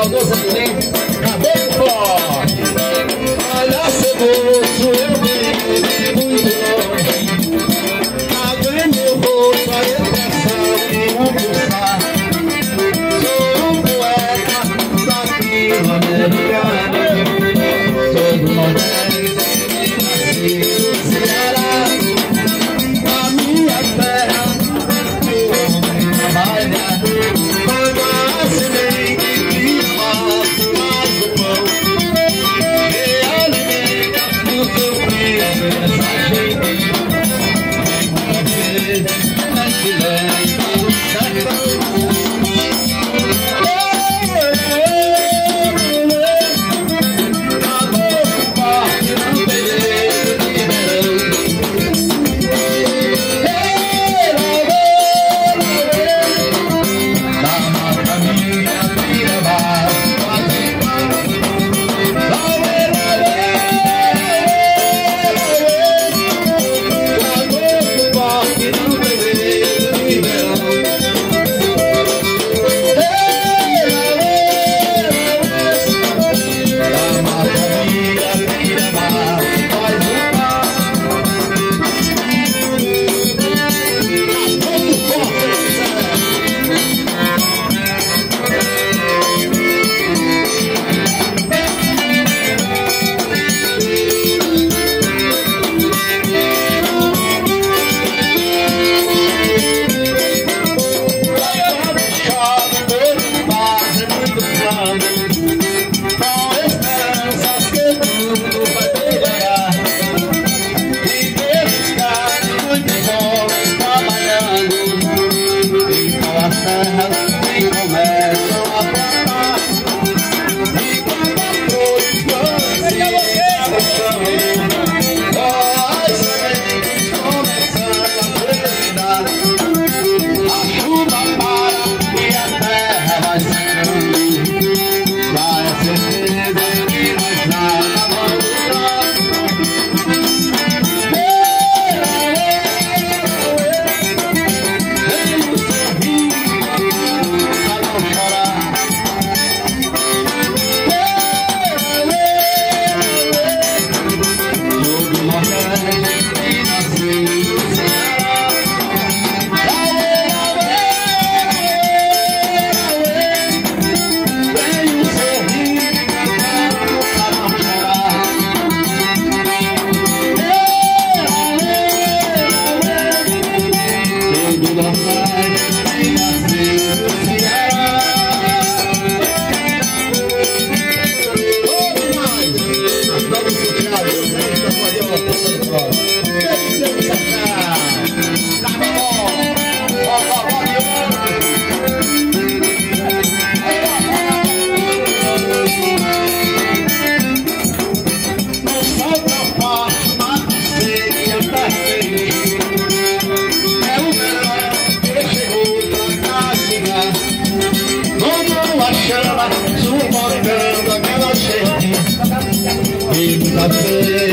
saudoso सबे